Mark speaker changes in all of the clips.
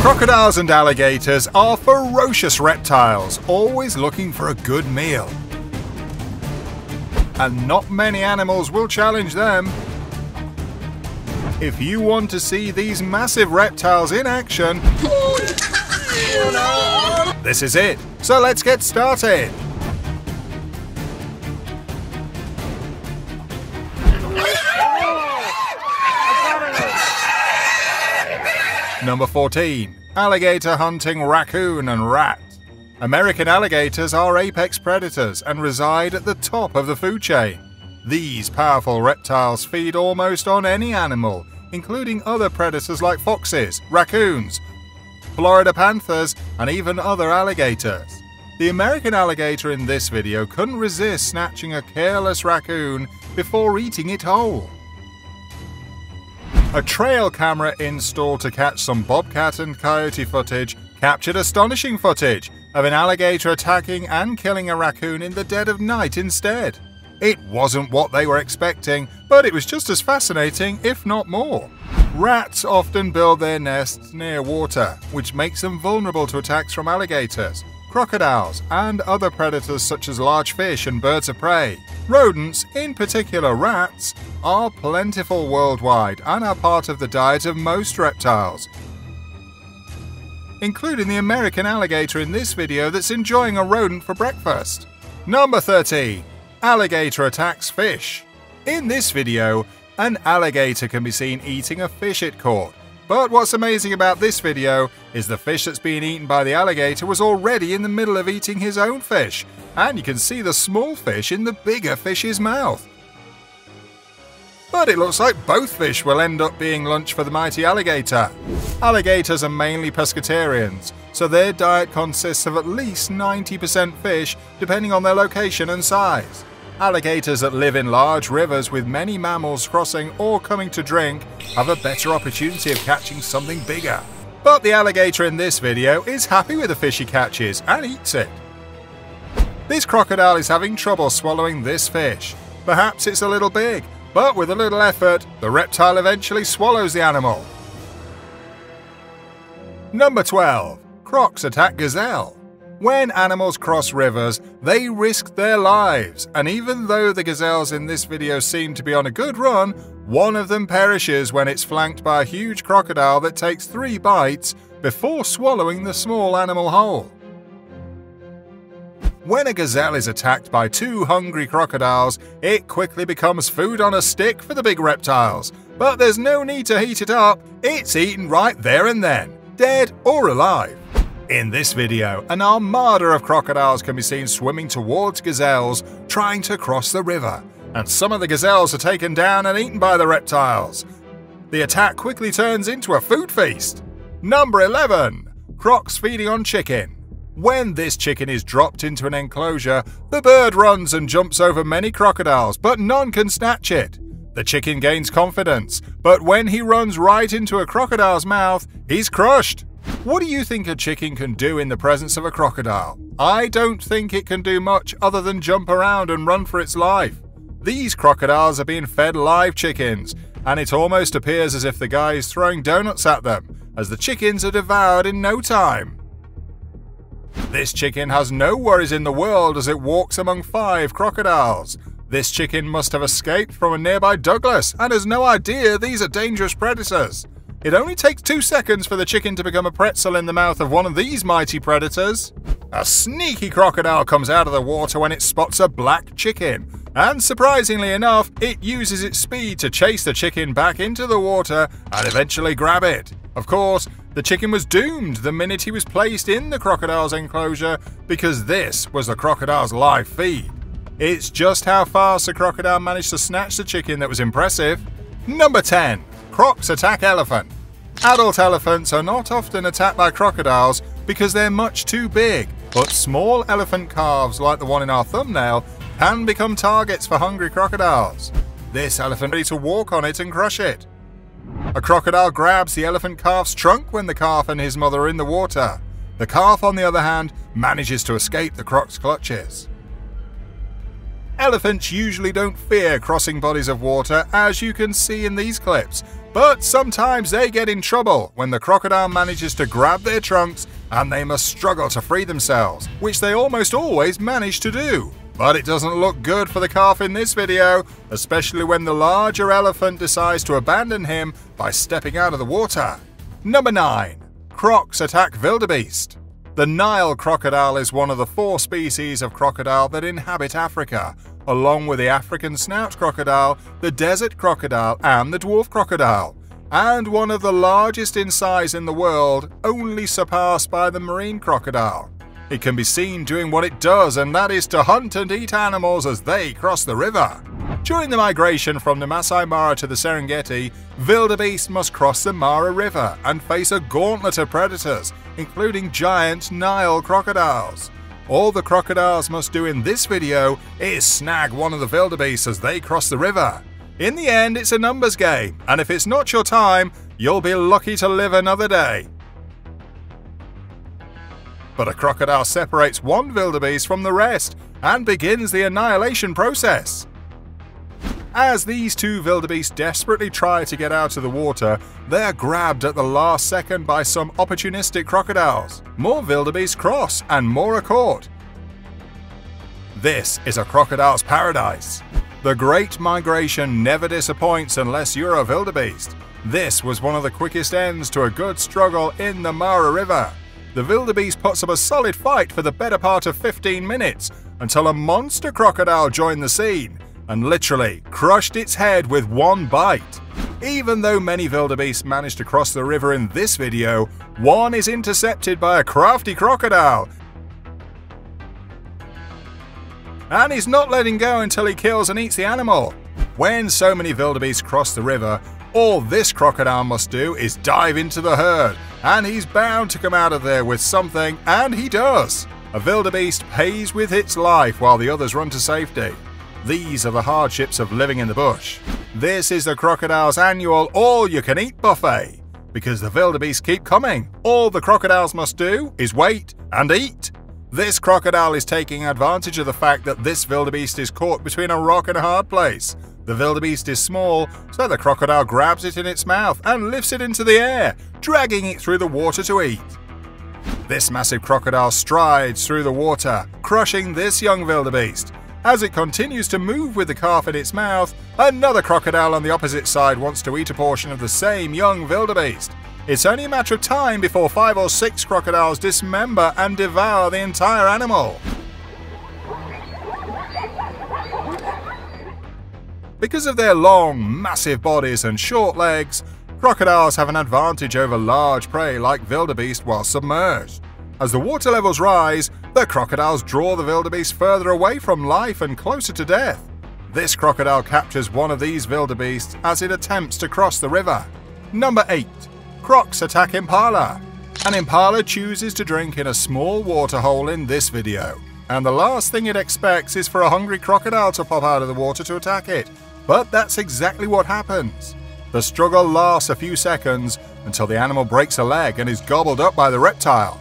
Speaker 1: Crocodiles and alligators are ferocious reptiles, always looking for a good meal. And not many animals will challenge them. If you want to see these massive reptiles in action, this is it. So let's get started. Number 14. Alligator hunting raccoon and rat. American alligators are apex predators and reside at the top of the food chain. These powerful reptiles feed almost on any animal, including other predators like foxes, raccoons, Florida panthers, and even other alligators. The American alligator in this video couldn't resist snatching a careless raccoon before eating it whole. A trail camera installed to catch some bobcat and coyote footage captured astonishing footage of an alligator attacking and killing a raccoon in the dead of night instead. It wasn't what they were expecting, but it was just as fascinating, if not more. Rats often build their nests near water, which makes them vulnerable to attacks from alligators, crocodiles, and other predators such as large fish and birds of prey. Rodents, in particular rats, are plentiful worldwide and are part of the diet of most reptiles, including the American alligator in this video that's enjoying a rodent for breakfast. Number 13. Alligator attacks fish. In this video, an alligator can be seen eating a fish it caught. But what's amazing about this video is the fish that's being eaten by the alligator was already in the middle of eating his own fish, and you can see the small fish in the bigger fish's mouth. But it looks like both fish will end up being lunch for the mighty alligator. Alligators are mainly pescatarians, so their diet consists of at least 90% fish depending on their location and size. Alligators that live in large rivers with many mammals crossing or coming to drink have a better opportunity of catching something bigger. But the alligator in this video is happy with the fish he catches and eats it. This crocodile is having trouble swallowing this fish. Perhaps it's a little big, but with a little effort, the reptile eventually swallows the animal. Number 12. Crocs attack gazelle. When animals cross rivers, they risk their lives, and even though the gazelles in this video seem to be on a good run, one of them perishes when it's flanked by a huge crocodile that takes three bites before swallowing the small animal whole. When a gazelle is attacked by two hungry crocodiles, it quickly becomes food on a stick for the big reptiles. But there's no need to heat it up, it's eaten right there and then, dead or alive. In this video, an armada of crocodiles can be seen swimming towards gazelles trying to cross the river, and some of the gazelles are taken down and eaten by the reptiles. The attack quickly turns into a food feast. Number 11. Crocs feeding on chicken. When this chicken is dropped into an enclosure, the bird runs and jumps over many crocodiles, but none can snatch it. The chicken gains confidence, but when he runs right into a crocodile's mouth, he's crushed. What do you think a chicken can do in the presence of a crocodile? I don't think it can do much other than jump around and run for its life. These crocodiles are being fed live chickens, and it almost appears as if the guy is throwing donuts at them, as the chickens are devoured in no time. This chicken has no worries in the world as it walks among five crocodiles. This chicken must have escaped from a nearby Douglas and has no idea these are dangerous predators. It only takes two seconds for the chicken to become a pretzel in the mouth of one of these mighty predators. A sneaky crocodile comes out of the water when it spots a black chicken, and surprisingly enough, it uses its speed to chase the chicken back into the water and eventually grab it. Of course, the chicken was doomed the minute he was placed in the crocodile's enclosure because this was the crocodile's live feed. It's just how fast the crocodile managed to snatch the chicken that was impressive. Number 10. Crocs attack elephant. Adult elephants are not often attacked by crocodiles because they're much too big, but small elephant calves like the one in our thumbnail can become targets for hungry crocodiles. This elephant ready to walk on it and crush it. A crocodile grabs the elephant calf's trunk when the calf and his mother are in the water. The calf, on the other hand, manages to escape the croc's clutches. Elephants usually don't fear crossing bodies of water, as you can see in these clips, but sometimes they get in trouble when the crocodile manages to grab their trunks and they must struggle to free themselves, which they almost always manage to do. But it doesn't look good for the calf in this video, especially when the larger elephant decides to abandon him by stepping out of the water. Number 9. Crocs attack wildebeest. The Nile crocodile is one of the four species of crocodile that inhabit Africa, along with the African snout crocodile, the desert crocodile, and the dwarf crocodile, and one of the largest in size in the world, only surpassed by the marine crocodile. It can be seen doing what it does, and that is to hunt and eat animals as they cross the river. During the migration from the Masai Mara to the Serengeti, wildebeest must cross the Mara River and face a gauntlet of predators, including giant Nile crocodiles. All the crocodiles must do in this video is snag one of the wildebeest as they cross the river. In the end, it's a numbers game, and if it's not your time, you'll be lucky to live another day but a crocodile separates one wildebeest from the rest and begins the annihilation process. As these two wildebeest desperately try to get out of the water, they're grabbed at the last second by some opportunistic crocodiles. More wildebeest cross, and more are caught. This is a crocodile's paradise. The Great Migration never disappoints unless you're a wildebeest. This was one of the quickest ends to a good struggle in the Mara River. The wildebeest puts up a solid fight for the better part of 15 minutes until a monster crocodile joined the scene and literally crushed its head with one bite. Even though many wildebeest manage to cross the river in this video, one is intercepted by a crafty crocodile and he's not letting go until he kills and eats the animal. When so many wildebeest cross the river, all this crocodile must do is dive into the herd, and he's bound to come out of there with something, and he does. A wildebeest pays with its life while the others run to safety. These are the hardships of living in the bush. This is the crocodile's annual all-you-can-eat buffet. Because the wildebeest keep coming, all the crocodiles must do is wait and eat. This crocodile is taking advantage of the fact that this wildebeest is caught between a rock and a hard place, the wildebeest is small, so the crocodile grabs it in its mouth and lifts it into the air, dragging it through the water to eat. This massive crocodile strides through the water, crushing this young wildebeest. As it continues to move with the calf in its mouth, another crocodile on the opposite side wants to eat a portion of the same young wildebeest. It's only a matter of time before five or six crocodiles dismember and devour the entire animal. Because of their long, massive bodies and short legs, crocodiles have an advantage over large prey like wildebeest while submerged. As the water levels rise, the crocodiles draw the wildebeest further away from life and closer to death. This crocodile captures one of these wildebeests as it attempts to cross the river. Number 8. Crocs attack impala. An impala chooses to drink in a small waterhole in this video, and the last thing it expects is for a hungry crocodile to pop out of the water to attack it, but that's exactly what happens. The struggle lasts a few seconds until the animal breaks a leg and is gobbled up by the reptile.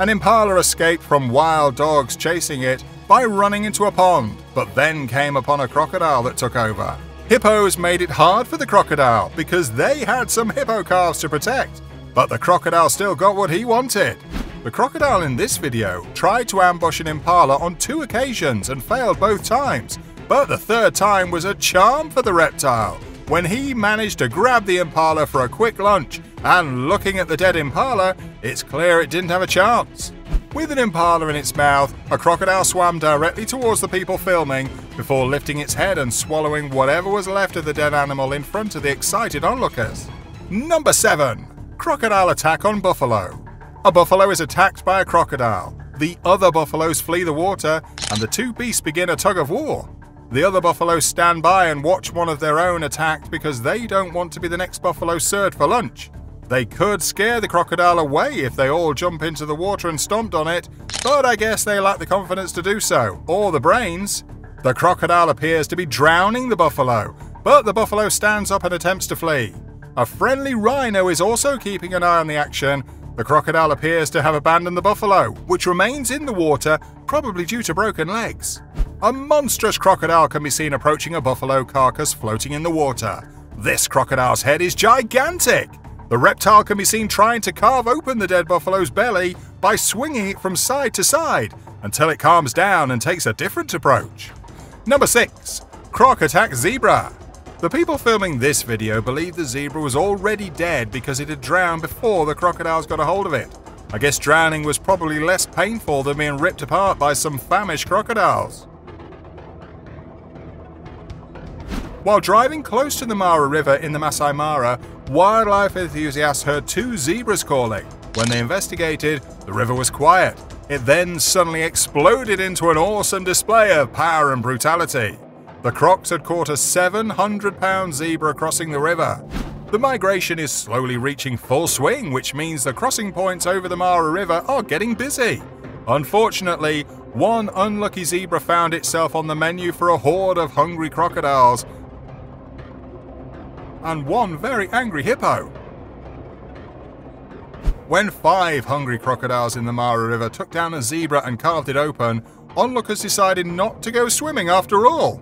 Speaker 1: An impala escaped from wild dogs chasing it by running into a pond, but then came upon a crocodile that took over. Hippos made it hard for the crocodile because they had some hippo calves to protect, but the crocodile still got what he wanted. The crocodile in this video tried to ambush an impala on two occasions and failed both times, but the third time was a charm for the reptile, when he managed to grab the impala for a quick lunch, and looking at the dead impala, it's clear it didn't have a chance. With an impala in its mouth, a crocodile swam directly towards the people filming before lifting its head and swallowing whatever was left of the dead animal in front of the excited onlookers. Number 7. Crocodile attack on buffalo. A buffalo is attacked by a crocodile. The other buffaloes flee the water, and the two beasts begin a tug of war. The other buffalo stand by and watch one of their own attacked because they don't want to be the next buffalo served for lunch. They could scare the crocodile away if they all jump into the water and stomped on it, but I guess they lack the confidence to do so, or the brains. The crocodile appears to be drowning the buffalo, but the buffalo stands up and attempts to flee. A friendly rhino is also keeping an eye on the action. The crocodile appears to have abandoned the buffalo, which remains in the water, probably due to broken legs. A monstrous crocodile can be seen approaching a buffalo carcass floating in the water. This crocodile's head is gigantic! The reptile can be seen trying to carve open the dead buffalo's belly by swinging it from side to side until it calms down and takes a different approach. Number 6. Croc Attack Zebra The people filming this video believe the zebra was already dead because it had drowned before the crocodiles got a hold of it. I guess drowning was probably less painful than being ripped apart by some famished crocodiles. While driving close to the Mara River in the Masai Mara, wildlife enthusiasts heard two zebras calling. When they investigated, the river was quiet. It then suddenly exploded into an awesome display of power and brutality. The crocs had caught a 700 pound zebra crossing the river. The migration is slowly reaching full swing, which means the crossing points over the Mara River are getting busy. Unfortunately, one unlucky zebra found itself on the menu for a horde of hungry crocodiles and one very angry hippo. When five hungry crocodiles in the Mara River took down a zebra and carved it open, onlookers decided not to go swimming after all.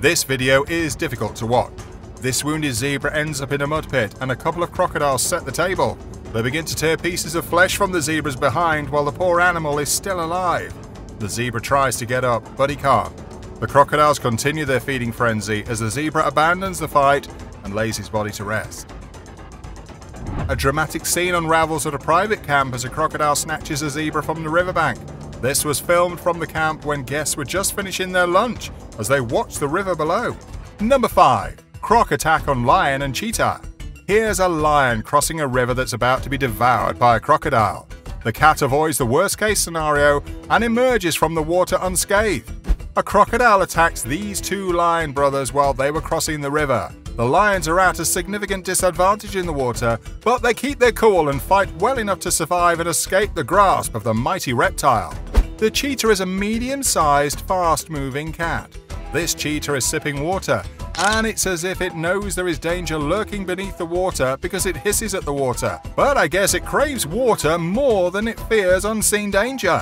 Speaker 1: This video is difficult to watch. This wounded zebra ends up in a mud pit, and a couple of crocodiles set the table. They begin to tear pieces of flesh from the zebra's behind while the poor animal is still alive. The zebra tries to get up, but he can't. The crocodiles continue their feeding frenzy as the zebra abandons the fight and lays his body to rest. A dramatic scene unravels at a private camp as a crocodile snatches a zebra from the riverbank. This was filmed from the camp when guests were just finishing their lunch as they watch the river below. Number 5 croc attack on lion and cheetah. Here's a lion crossing a river that's about to be devoured by a crocodile. The cat avoids the worst case scenario and emerges from the water unscathed. A crocodile attacks these two lion brothers while they were crossing the river. The lions are at a significant disadvantage in the water, but they keep their cool and fight well enough to survive and escape the grasp of the mighty reptile. The cheetah is a medium sized, fast moving cat. This cheetah is sipping water and it's as if it knows there is danger lurking beneath the water because it hisses at the water. But I guess it craves water more than it fears unseen danger.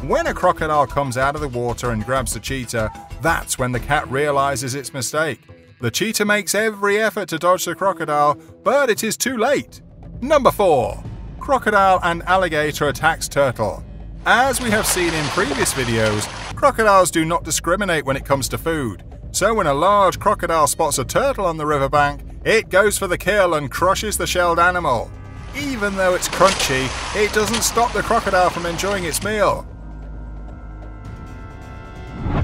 Speaker 1: When a crocodile comes out of the water and grabs the cheetah, that's when the cat realizes its mistake. The cheetah makes every effort to dodge the crocodile, but it is too late. Number 4. Crocodile and alligator attacks turtle. As we have seen in previous videos, crocodiles do not discriminate when it comes to food. So when a large crocodile spots a turtle on the riverbank, it goes for the kill and crushes the shelled animal. Even though it's crunchy, it doesn't stop the crocodile from enjoying its meal.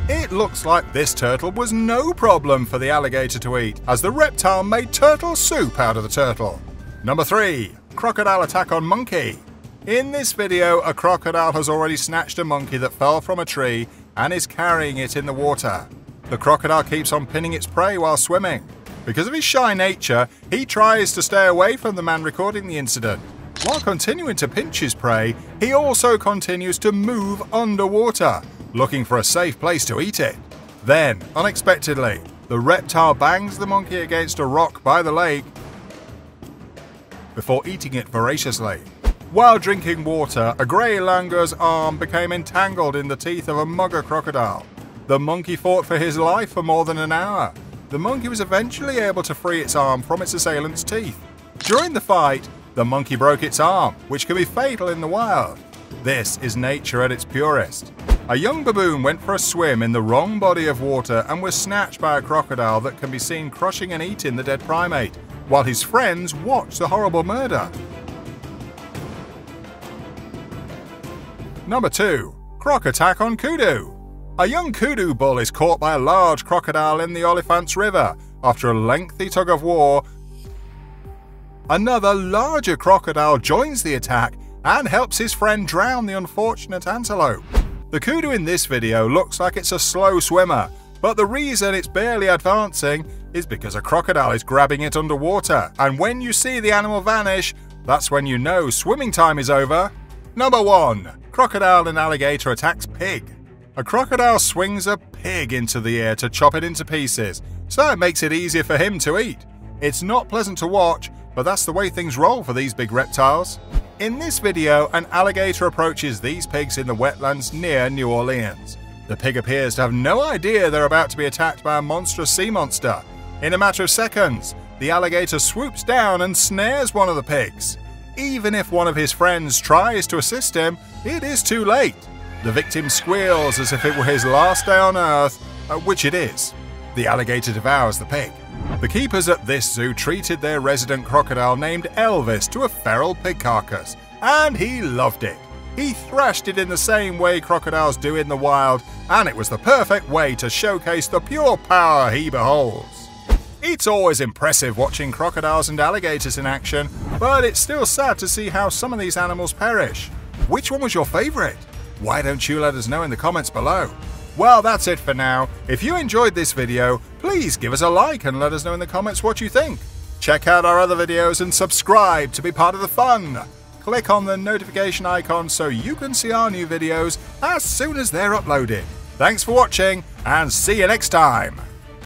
Speaker 1: It looks like this turtle was no problem for the alligator to eat, as the reptile made turtle soup out of the turtle. Number 3. Crocodile attack on monkey. In this video, a crocodile has already snatched a monkey that fell from a tree and is carrying it in the water. The crocodile keeps on pinning its prey while swimming. Because of his shy nature, he tries to stay away from the man recording the incident. While continuing to pinch his prey, he also continues to move underwater, looking for a safe place to eat it. Then, unexpectedly, the reptile bangs the monkey against a rock by the lake before eating it voraciously. While drinking water, a grey langur's arm became entangled in the teeth of a mugger crocodile. The monkey fought for his life for more than an hour. The monkey was eventually able to free its arm from its assailant's teeth. During the fight, the monkey broke its arm, which can be fatal in the wild. This is nature at its purest. A young baboon went for a swim in the wrong body of water and was snatched by a crocodile that can be seen crushing and eating the dead primate, while his friends watch the horrible murder. Number 2. Croc Attack on Kudu a young kudu bull is caught by a large crocodile in the Olifants River. After a lengthy tug of war, another larger crocodile joins the attack and helps his friend drown the unfortunate antelope. The kudu in this video looks like it's a slow swimmer, but the reason it's barely advancing is because a crocodile is grabbing it underwater, and when you see the animal vanish, that's when you know swimming time is over. Number 1. Crocodile and alligator attacks pig. A crocodile swings a pig into the air to chop it into pieces, so it makes it easier for him to eat. It's not pleasant to watch, but that's the way things roll for these big reptiles. In this video, an alligator approaches these pigs in the wetlands near New Orleans. The pig appears to have no idea they're about to be attacked by a monstrous sea monster. In a matter of seconds, the alligator swoops down and snares one of the pigs. Even if one of his friends tries to assist him, it is too late. The victim squeals as if it were his last day on Earth, uh, which it is. The alligator devours the pig. The keepers at this zoo treated their resident crocodile named Elvis to a feral pig carcass, and he loved it. He thrashed it in the same way crocodiles do in the wild, and it was the perfect way to showcase the pure power he beholds. It's always impressive watching crocodiles and alligators in action, but it's still sad to see how some of these animals perish. Which one was your favourite? Why don't you let us know in the comments below? Well, that's it for now. If you enjoyed this video, please give us a like and let us know in the comments what you think. Check out our other videos and subscribe to be part of the fun click on the notification icon so you can see our new videos as soon as they're uploaded. Thanks for watching and see you next time!